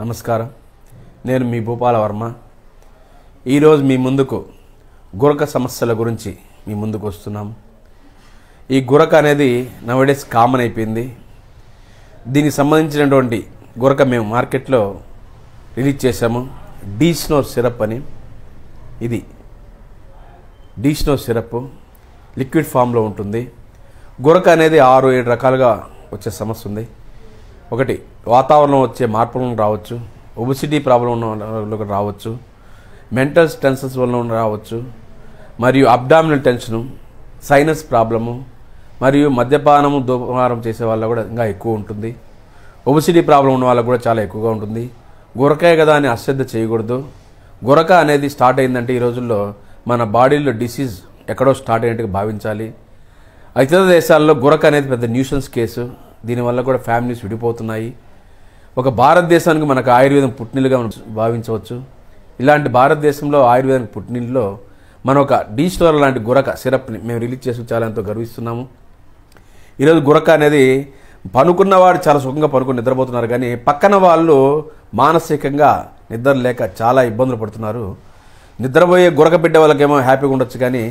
నమస్కారం. నేను మీ భూపాల వర్మ. ఈరోజు మీ ముందుకు గురక సమస్యల గురించి మీ ముందుకు వస్తున్నాం. ఈ గురక అనేది నవడేస్ కామన్ అయిపోయింది. దీనికి సంబంధించినటువంటి గురక మేము మార్కెట్లో రిలీజ్ చేశాము. డీస్నో సిరప్ అని. ఇది డీస్నో సిరప్ లిక్విడ్ ఫామ్లో ఉంటుంది. గురక అనేది ఆరు ఏడు రకాలుగా వచ్చే సమస్య ఉంది. ఒకటి వాతావరణం వచ్చే మార్పులను రావచ్చు ఒబిసిటీ ప్రాబ్లం ఉన్న రావచ్చు మెంటల్ టెన్షన్స్ వల్ల రావచ్చు మరియు అబ్డామినల్ టెన్షను సైనస్ ప్రాబ్లము మరియు మద్యపానము ధూమపానం చేసే వాళ్ళ కూడా ఇంకా ఎక్కువ ఉంటుంది. ఒబిసిటీ ప్రాబ్లం ఉన్న వాళ్ళకు కూడా చాలా ఎక్కువగా ఉంటుంది. గురకాయ కదా అని అశ్రద్ధ చేయకూడదు. గురక అనేది స్టార్ట్ అయిందంటే ఈ రోజుల్లో మన బాడీలో డిసీజ్ ఎక్కడో స్టార్ట్ అయినట్టుగా భావించాలి. ఇతర దేశాల్లో గురక అనేది పెద్ద న్యూషన్స్ కేసు దీనివల్ల కూడా ఫ్యామిలీస్ విడిపోతున్నాయి. ఒక భారతదేశానికి మనకు ఆయుర్వేదం పుట్టినిల్లుగా మనం భావించవచ్చు. ఇలాంటి భారతదేశంలో ఆయుర్వేదం పుట్టినిల్లో మన ఒక డిజిటల్ లాంటి గురక సిరప్ని మేము రిలీజ్ చేసి చాలా ఎంతో గర్విస్తున్నాము. ఈరోజు గురక అనేది పనుకున్నవాడు చాలా సుఖంగా పనుకుని నిద్రపోతున్నారు కానీ పక్కన వాళ్ళు మానసికంగా నిద్ర లేక చాలా ఇబ్బందులు పడుతున్నారు. నిద్రపోయే గురక బిడ్డ వాళ్ళకేమో హ్యాపీగా ఉండొచ్చు కానీ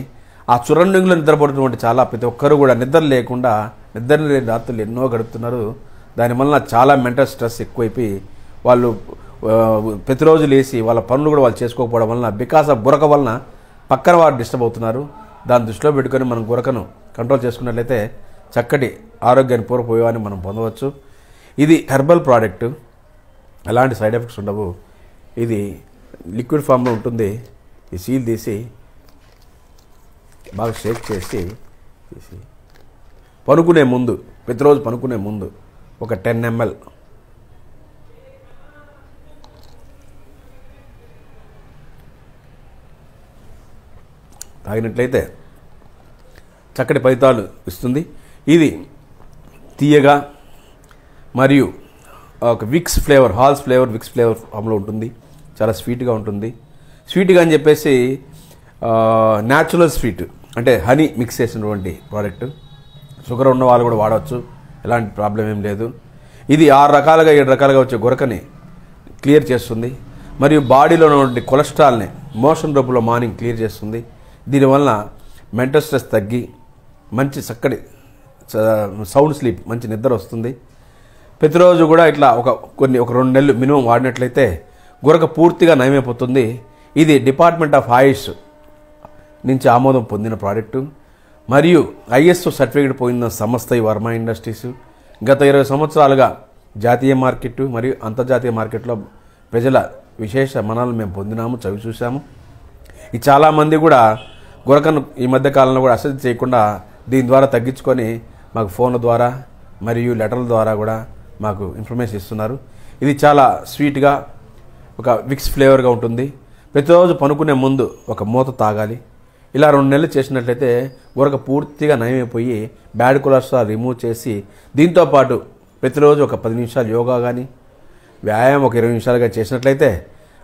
ఆ చురండింగ్లో నిద్రపడుతున్నటువంటి చాలా ప్రతి ఒక్కరు కూడా నిద్ర లేకుండా నిద్ర లేని రాత్రులు ఎన్నో గడుపుతున్నారు. దానివల్ల చాలా మెంటల్ స్ట్రెస్ ఎక్కువైపోయి వాళ్ళు ప్రతిరోజు లేచి వాళ్ళ పనులు కూడా వాళ్ళు చేసుకోకపోవడం వలన బికాస్ ఆఫ్ గురక వలన పక్కన వారు డిస్టర్బ్ అవుతున్నారు. దాన్ని దృష్టిలో పెట్టుకొని మనం గురకను కంట్రోల్ చేసుకున్నట్లయితే చక్కటి ఆరోగ్యాన్ని పూర్వపోయేవాన్ని మనం పొందవచ్చు. ఇది హెర్బల్ ప్రోడక్ట్. ఎలాంటి సైడ్ ఎఫెక్ట్స్ ఉండవు. ఇది లిక్విడ్ ఫామ్లో ఉంటుంది. ఈ సీల్ తీసి బాగా షేక్ చేసి తీసి పనుకునే ముందు ప్రతిరోజు పనుకునే ముందు ఒక టెన్ ఎంఎల్. తాగినట్లయితే చక్కటి ఫలితాలు ఇస్తుంది. ఇది తీయగా మరియు ఒక Vicks flavour Halls flavour Vicks flavour ఫామ్లో ఉంటుంది. చాలా స్వీట్గా ఉంటుంది. స్వీట్గా అని చెప్పేసి న్యాచురల్ స్వీట్ అంటే హనీ మిక్స్ చేసినటువంటి ప్రోడక్ట్ షుగర్ ఉన్న వాళ్ళు కూడా వాడవచ్చు. ఎలాంటి ప్రాబ్లం ఏం లేదు. ఇది ఆరు రకాలుగా ఏడు రకాలుగా వచ్చే గురకని క్లియర్ చేస్తుంది. మరియు బాడీలో ఉన్నటువంటి కొలెస్ట్రాల్ని మోషన్ రూపంలో మార్నింగ్ క్లియర్ చేస్తుంది. దీనివల్ల మెంటల్ స్ట్రెస్ తగ్గి మంచి చక్కటి సౌండ్ స్లీప్ మంచి నిద్ర వస్తుంది. ప్రతిరోజు కూడా ఇట్లా ఒక కొన్ని ఒక రెండు నెలలు మినిమం వాడినట్లయితే గురక పూర్తిగా నయమైపోతుంది. ఇది డిపార్ట్మెంట్ ఆఫ్ ఆయుష్ నుంచి ఆమోదం పొందిన ప్రోడక్టు. మరియు ఐఎస్ఓ సర్టిఫికేట్ పొందిన సంస్థ ఈ వర్మ ఇండస్ట్రీస్. గత ఇరవై సంవత్సరాలుగా జాతీయ మార్కెట్ మరియు అంతర్జాతీయ మార్కెట్లో ప్రజల విశేష మనాలు మేము పొందినాము చవి చూసాము ఈ చాలామంది కూడా గురకను ఈ మధ్య కాలంలో కూడా అశ్రద్ధ చేయకుండా దీని ద్వారా తగ్గించుకొని మాకు ఫోన్ల ద్వారా మరియు లెటర్ల ద్వారా కూడా మాకు ఇన్ఫర్మేషన్ ఇస్తున్నారు. ఇది చాలా స్వీట్గా ఒక విక్స్ ఫ్లేవర్గా ఉంటుంది. ప్రతిరోజు పనుకునే ముందు ఒక మూత తాగాలి. ఇలా రెండు నెలలు చేసినట్లయితే గురక పూర్తిగా నయమైపోయి బ్యాడ్ కొలెస్ట్రాల్ రిమూవ్ చేసి దీంతో పాటు ప్రతిరోజు ఒక పది నిమిషాలు యోగా కానీ వ్యాయామం ఒక ఇరవై నిమిషాలుగా చేసినట్లయితే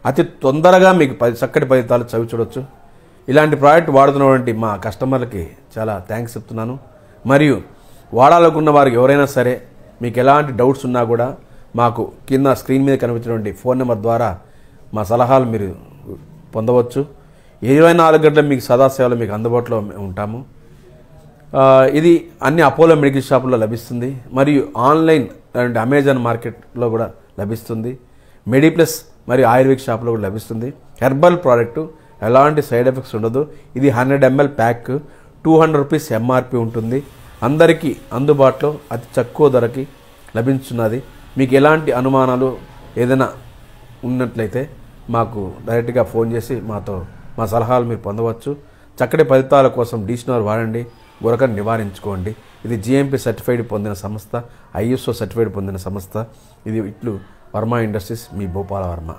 అతి తొందరగా మీకు పది చక్కటి ఫలితాలు చవి చూడొచ్చు. ఇలాంటి ప్రోడక్ట్ వాడుతున్నటువంటి మా కస్టమర్లకి చాలా థ్యాంక్స్ చెప్తున్నాను. మరియు వాడాలనుకున్న వారికి ఎవరైనా సరే మీకు ఎలాంటి డౌట్స్ ఉన్నా కూడా మాకు కింద స్క్రీన్ మీద కనిపించినటువంటి ఫోన్ నెంబర్ ద్వారా మా సలహాలు మీరు పొందవచ్చు. ఇరవై నాలుగు గంటలు మీకు సదాసేవలు మీకు అందుబాటులో ఉంటాము. ఇది అన్ని అపోలో మెడికల్ షాపుల్లో లభిస్తుంది. మరియు ఆన్లైన్ అంటే అమెజాన్ మార్కెట్లో కూడా లభిస్తుంది. మెడిప్లస్ మరియు ఆయుర్వేదిక్ షాప్లో కూడా లభిస్తుంది. హెర్బల్ ప్రోడక్ట్ ఎలాంటి సైడ్ ఎఫెక్ట్స్ ఉండదు. ఇది hundred ML pack two hundred rupees MRP ఉంటుంది. అందరికీ అందుబాటులో అతి తక్కువ ధరకి లభించున్నది. మీకు ఎలాంటి అనుమానాలు ఏదైనా ఉన్నట్లయితే మాకు డైరెక్ట్గా ఫోన్ చేసి మాతో మా సలహాలు మీరు పొందవచ్చు. చక్కటి ఫలితాల కోసం డిషనర్ వాడండి. గురకను నివారించుకోండి. ఇది జిఎంపీ సర్టిఫైడ్ పొందిన సంస్థ ఐఎస్ఓ సర్టిఫైడ్ పొందిన సంస్థ. ఇది ఇట్లు వర్మ ఇండస్ట్రీస్ మీ భూపాల వర్మ.